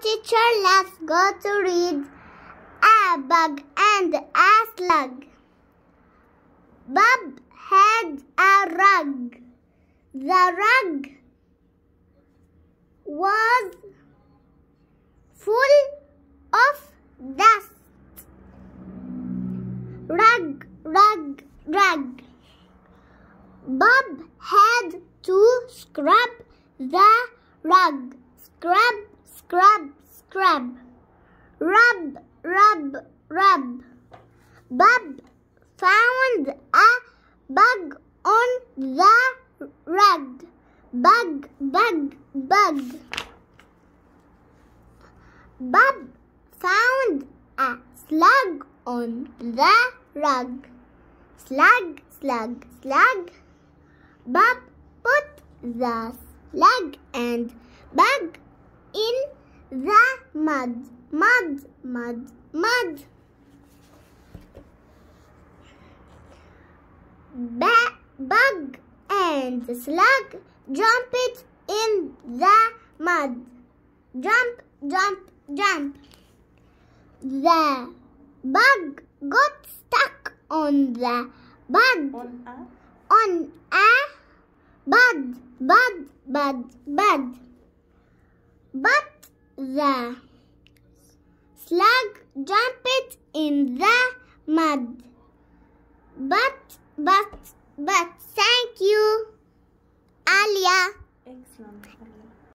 teacher, let's go to read. A bug and a slug. Bob had a rug. The rug was full of dust. Rug, rug, rug. Bob had to scrub the rug. Scrub, scrub, scrub. Rub, rub, rub. Bob found a bug on the rug. Bug, bug, bug. Bob found a slug on the rug. Slug, slug, slug. Bob put the slug and bug in the mud. Mud, mud, mud. Ba- bug and the slug jumped in the mud. Jump, jump, jump. The bug got stuck on the bud On a on a bud, bud, bud, bud. But the slug jumped in the mud. But, but, but, thank you, Alia. excellent.